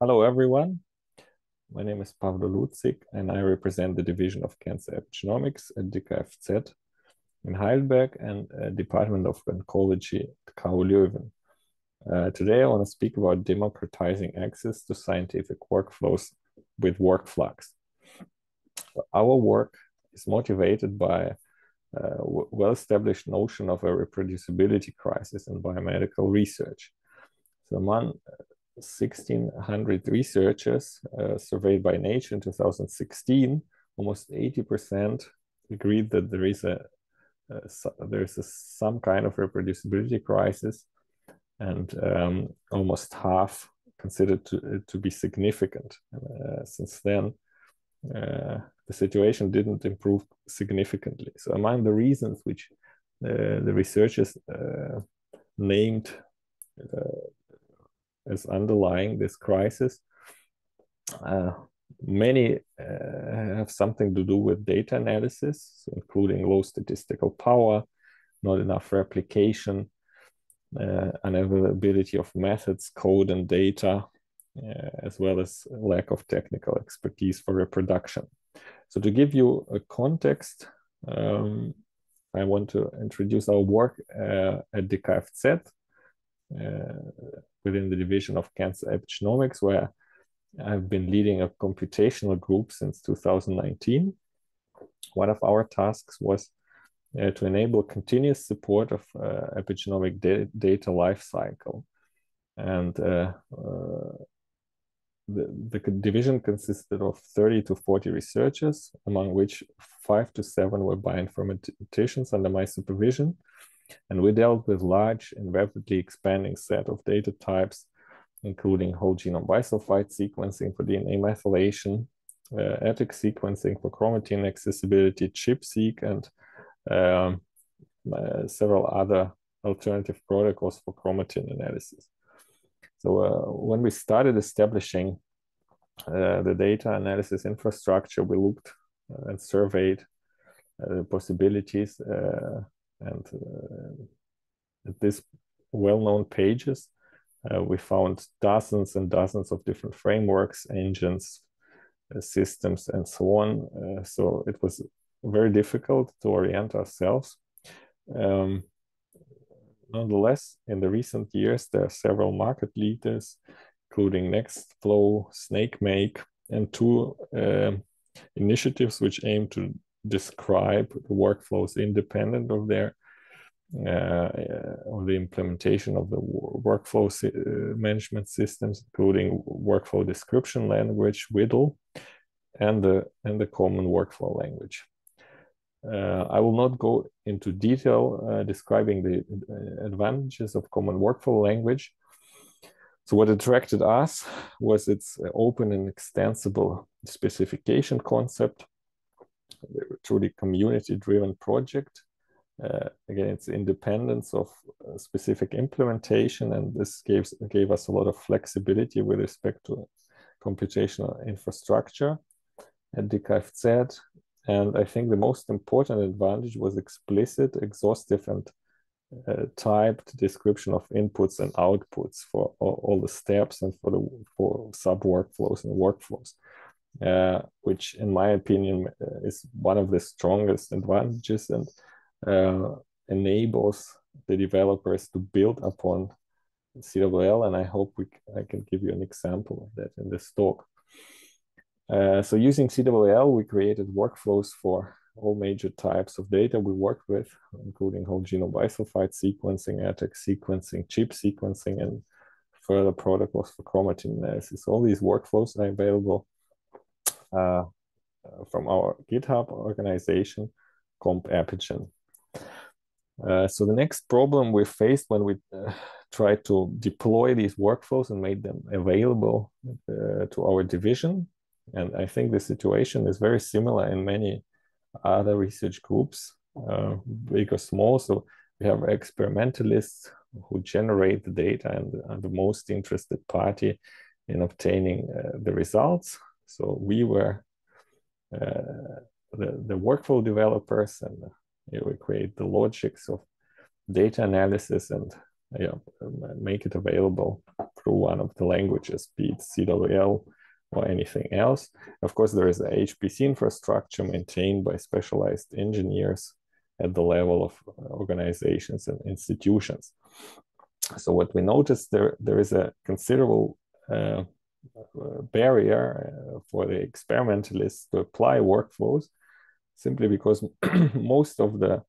Hello, everyone. My name is Pavlo Lutsik, and I represent the Division of Cancer Epigenomics at DKFZ in Heidelberg and uh, Department of Oncology at KU Leuven. Uh, today, I want to speak about democratizing access to scientific workflows with WorkflUX. Our work is motivated by a uh, well-established notion of a reproducibility crisis in biomedical research. So among 1,600 researchers uh, surveyed by Nature in 2016, almost 80% agreed that there is a, a there's a, some kind of reproducibility crisis, and um, almost half considered to, to be significant. Uh, since then, uh, the situation didn't improve significantly. So, among the reasons which uh, the researchers uh, named uh, is underlying this crisis. Uh, many uh, have something to do with data analysis, including low statistical power, not enough replication, uh, unavailability of methods, code, and data, uh, as well as lack of technical expertise for reproduction. So, to give you a context, um, I want to introduce our work uh, at DKFZ, within the division of cancer epigenomics, where I've been leading a computational group since 2019. One of our tasks was uh, to enable continuous support of uh, epigenomic da data lifecycle. And uh, uh, the, the division consisted of 30 to 40 researchers, among which five to seven were bioinformaticians under my supervision. And we dealt with large and rapidly expanding set of data types, including whole genome bisulfite sequencing for DNA methylation, uh, ATAC sequencing for chromatin accessibility, ChIP-seq, and um, uh, several other alternative protocols for chromatin analysis. So uh, when we started establishing uh, the data analysis infrastructure, we looked uh, and surveyed uh, possibilities and uh, at this well-known pages, we found dozens and dozens of different frameworks, engines, systems, and so on. so it was very difficult to orient ourselves. Um, nonetheless, in the recent years, there are several market leaders, including Nextflow, SnakeMake, and two uh, initiatives which aim to describe the workflows independent of their uh, of the implementation of the workflow uh, management systems, including workflow description language WDL and the and the common workflow language. Uh, I will not go into detail uh, describing the uh, advantages of common workflow language. So what attracted us was its open and extensible specification concept truly community-driven project. Uh, again, it's independence of uh, specific implementation, and this gave, gave us a lot of flexibility with respect to computational infrastructure at DKFZ. And I think the most important advantage was explicit, exhaustive, and uh, typed description of inputs and outputs for all, all, the steps and for the for sub workflows and workflows uh, which in my opinion uh, is one of the strongest advantages and uh, enables the developers to build upon CWL. And I hope we, I can give you an example of that in this talk. Uh, so using CWL, we created workflows for all major types of data we work with, including whole genome bisulfite sequencing, ATAC sequencing, chip sequencing, and further protocols for chromatin analysis. All these workflows are available uh, from our GitHub organization, CompEpigen. Uh, so the next problem we faced when we uh, tried to deploy these workflows and made them available uh, to our division, and I think the situation is very similar in many other research groups, uh, big or small. So we have experimentalists who generate the data and are the most interested party in obtaining uh, the results. So we were uh, the, the workflow developers and we create the logics of data analysis and yeah, make it available through one of the languages, be it CWL or anything else. Of course, there is HPC infrastructure maintained by specialized engineers at the level of organizations and institutions. So what we noticed there there is a considerable uh, barrier uh, for the experimentalists to apply workflows simply because most of the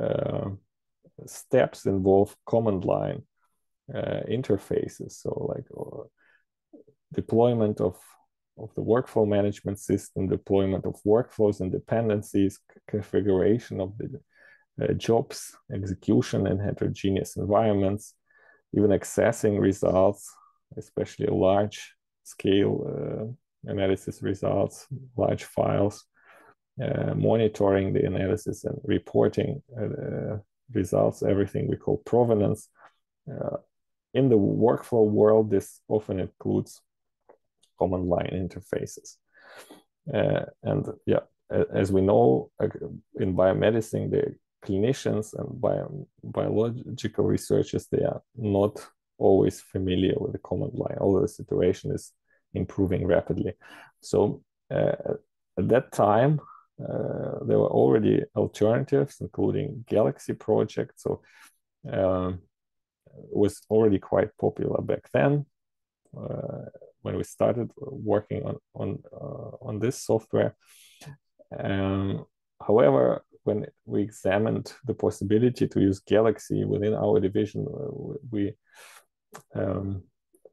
uh, steps involve command line uh, interfaces. So like uh, deployment of, of the workflow management system, deployment of workflows and dependencies, configuration of the uh, jobs, execution in heterogeneous environments, even accessing results, especially large scale uh, analysis results, large files, uh, monitoring the analysis and reporting uh, results, everything we call provenance. Uh, in the workflow world, this often includes command line interfaces. Uh, and yeah, as we know, in biomedicine, the clinicians and bio, biological researchers, they are not always familiar with the command line, although the situation is improving rapidly. So uh, at that time, uh, there were already alternatives, including Galaxy project. So it was already quite popular back then uh, when we started working on on uh, on this software. Um, however, when we examined the possibility to use Galaxy within our division, uh, we um,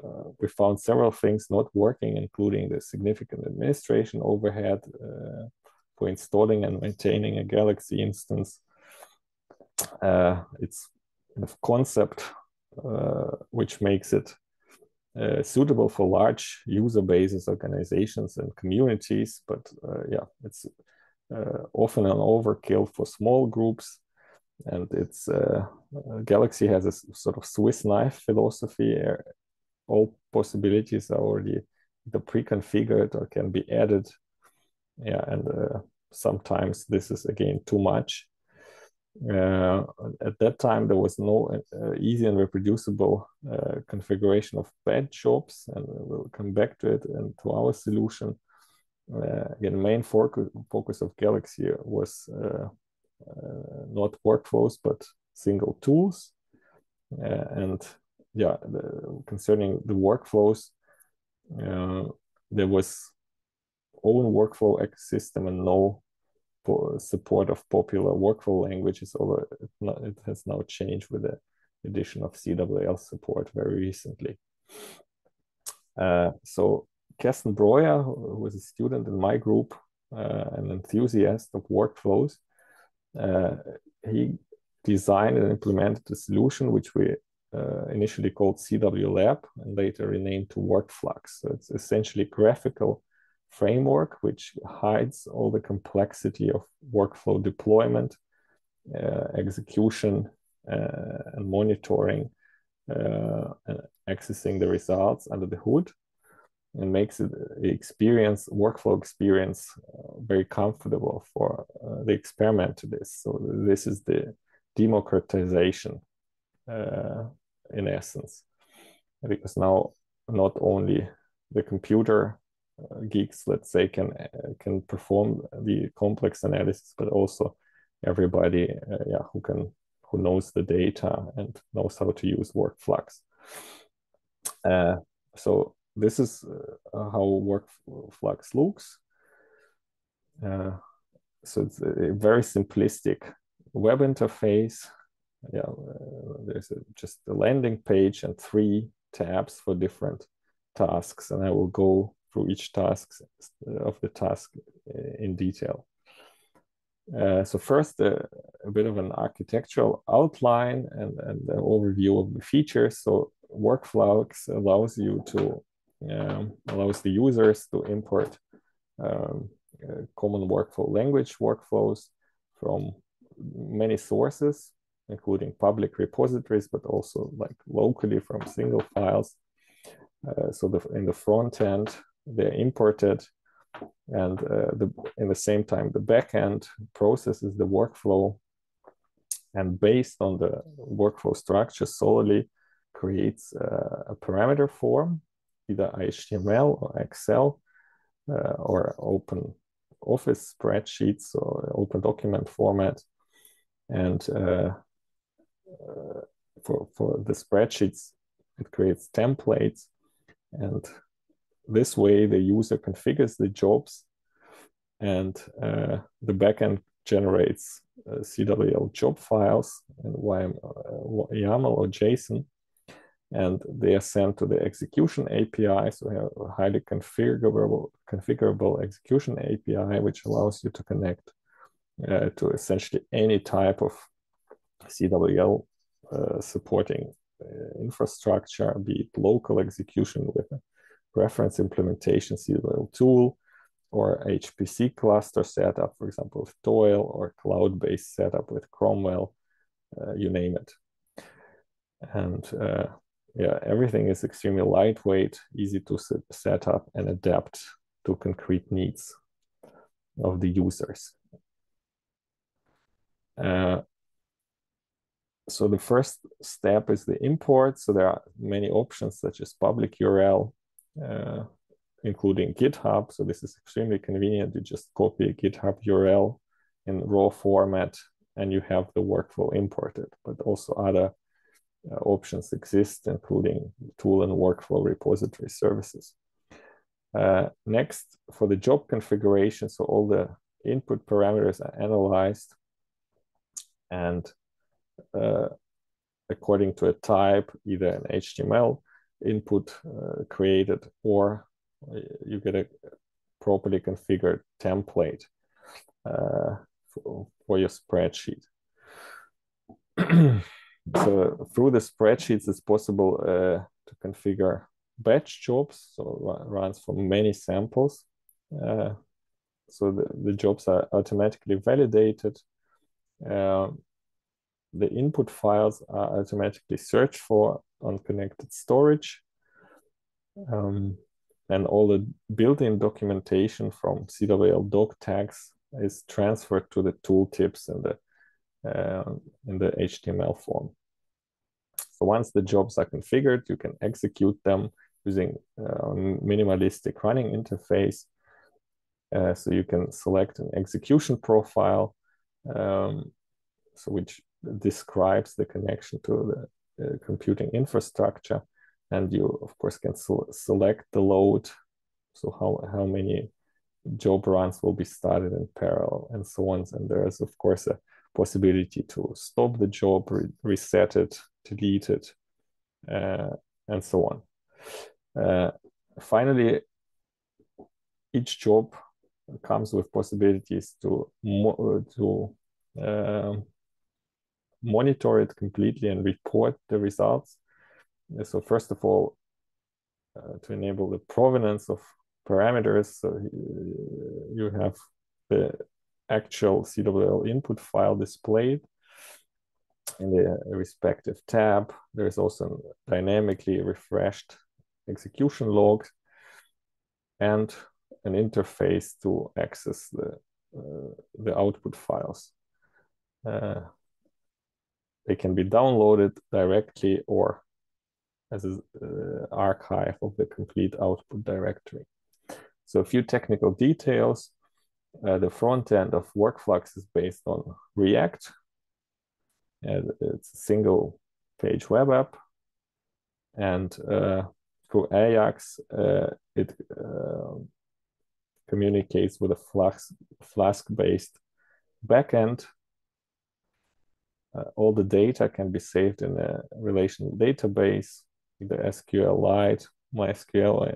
uh, we found several things not working, including the significant administration overhead uh, for installing and maintaining a Galaxy instance. Uh, it's a concept uh, which makes it uh, suitable for large user bases, organizations, and communities. But uh, yeah, it's often an overkill for small groups and it's uh, Galaxy has a sort of Swiss knife philosophy. All possibilities are already the pre-configured or can be added yeah and uh, sometimes this is again too much uh, at that time there was no uh, easy and reproducible uh, configuration of batch jobs and we'll come back to it and to our solution. Uh, again main focus, of galaxy was uh, not workflows but single tools. And yeah the, concerning the workflows there was own workflow ecosystem and no support of popular workflow languages, although it, has now changed with the addition of CWL support very recently. Uh, so Kersten Breuer, who was a student in my group, uh, an enthusiast of workflows, uh, he designed and implemented a solution which we uh, initially called CWLab and later renamed to WorkflUX. So it's essentially graphical framework, which hides all the complexity of workflow deployment, uh, execution, uh, and monitoring, uh, and accessing the results under the hood, and makes it experience workflow experience uh, very comfortable for uh, the this. So this is the democratization uh, in essence, because now not only the computer geeks, let's say, can uh, can perform the complex analysis, but also everybody, uh, yeah, who can who knows the data and knows how to use WorkflUX. so this is how WorkflUX looks. so it's a very simplistic web interface yeah, uh, there's a, just a landing page and three tabs for different tasks, and I will go through each task of the task uh, in detail. Uh, so first, uh, a bit of an architectural outline and, and an overview of the features. So WorkflUX allows you to um, allows the users to import um, uh, common workflow language workflows from many sources, including public repositories, but also like locally from single files. Uh, so the, in the front end, they're imported and uh, the, in the same time the backend processes the workflow and based on the workflow structure solely creates uh, a parameter form, either HTML or Excel, uh, or open office spreadsheets or open document format. And uh, uh, for, for the spreadsheets, it creates templates. And this way, the user configures the jobs and uh, the backend generates uh, CWL job files in YAML or JSON and they are sent to the execution API. So we have a highly configurable, configurable execution API, which allows you to connect uh, to essentially any type of CWL uh, supporting uh, infrastructure, be it local execution with a reference implementation cwltool, or HPC cluster setup, for example, with Toil, or cloud-based setup with Cromwell, uh, you name it. And uh, yeah, everything is extremely lightweight, easy to set up and adapt to concrete needs of the users. Uh, so the first step is the import. So there are many options such as public URL, uh, including GitHub. So this is extremely convenient. You just copy a GitHub URL in raw format and you have the workflow imported, but also other uh, options exist, including tool and workflow repository services. Uh, next, for the job configuration, so all the input parameters are analyzed and uh, according to a type, either an HTML input uh, created or you get a properly configured template uh, for, for your spreadsheet. so through the spreadsheets, it's possible uh, to configure batch jobs, so runs for many samples. Uh, so the, the jobs are automatically validated. Um, the input files are automatically searched for on connected storage. Um, and all the built-in documentation from CWL doc tags is transferred to the tooltips in the uh, in the HTML form. So once the jobs are configured, you can execute them using uh, minimalistic running interface. Uh, so you can select an execution profile, um, so which describes the connection to the computing infrastructure. And you of course can select the load. So how how many job runs will be started in parallel and so on. And there is of course a possibility to stop the job re reset it delete it uh, and so on. Uh, finally each job comes with possibilities to to uh, monitor it completely and report the results so first of all, uh, to enable the provenance of parameters, so you have the actual CWL input file displayed in the respective tab. There's also dynamically refreshed execution log and an interface to access the, uh, the output files. Uh, they can be downloaded directly or as an uh, archive of the complete output directory. So a few technical details. Uh, the front end of WorkflUX is based on React. And it's a single page web app. And uh, through Ajax, uh, it uh, communicates with a Flask, Flask-based backend. Uh, all the data can be saved in a relational database either SQLite, MySQL,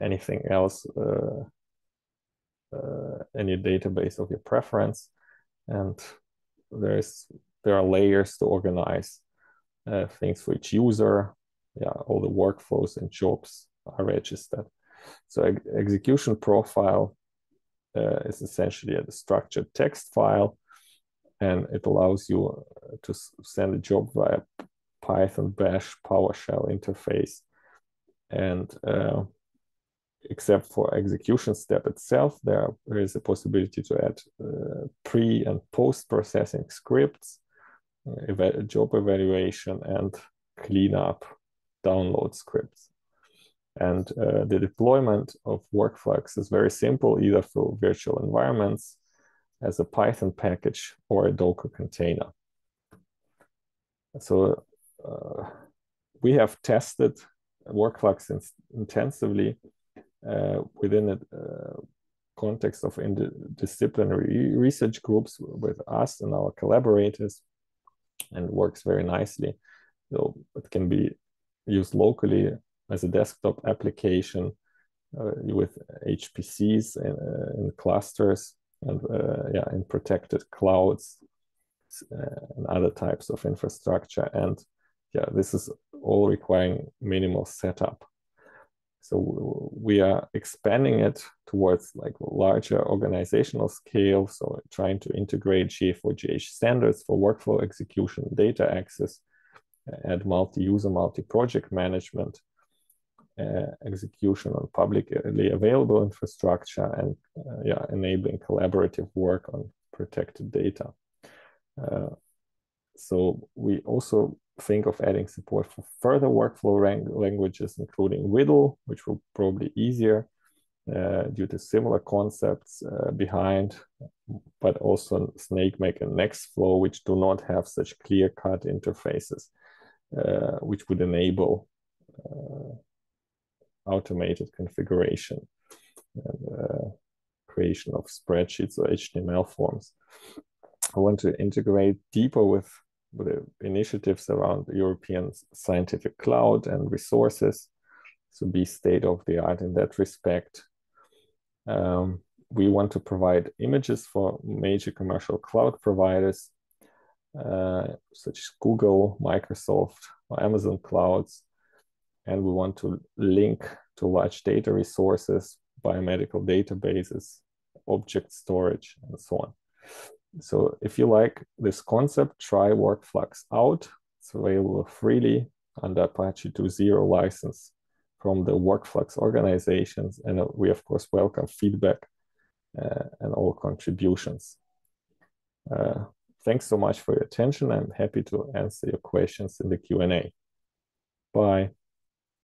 anything else, uh, uh, any database of your preference, and there's there are layers to organize uh, things for each user. Yeah, all the workflows and jobs are registered. So ex execution profile uh, is essentially a structured text file, and it allows you uh, to send a job via Python, Bash, PowerShell interface. And uh, except for execution step itself, there, is a possibility to add uh, pre and post processing scripts ev job evaluation, and cleanup download scripts. And uh, the deployment of WorkflUX is very simple, either through virtual environments, as a Python package, or a Docker container. So uh, we have tested WorkflUX in intensively uh, within the uh, context of interdisciplinary research groups with us and our collaborators and works very nicely. So it can be used locally as a desktop application uh, with HPCs and, uh, in clusters and uh, yeah, in protected clouds uh, and other types of infrastructure. And yeah, this is all requiring minimal setup. So we are expanding it towards like larger organizational scale. So trying to integrate GA4GH standards for workflow execution, data access, add multi-user, multi-project management, execution on publicly available infrastructure, and uh, yeah, enabling collaborative work on protected data. Uh, so we also think of adding support for further workflow languages, including WDL, which will probably easier uh, due to similar concepts uh, behind, but also SnakeMake and Nextflow, which do not have such clear-cut interfaces, uh, which would enable uh, automated configuration and uh, creation of spreadsheets or HTML forms. I want to integrate deeper with with initiatives around the European scientific cloud and resources. to be state of the art in that respect. Um, we want to provide images for major commercial cloud providers, uh, such as Google, Microsoft, or Amazon clouds. And we want to link to large data resources, biomedical databases, object storage, and so on. So if you like this concept, try WorkflUX out. It's available freely under Apache 2.0 license from the WorkflUX organizations. And uh, we, of course, welcome feedback uh, and all contributions. Uh, thanks so much for your attention. I'm happy to answer your questions in the Q&A. Bye.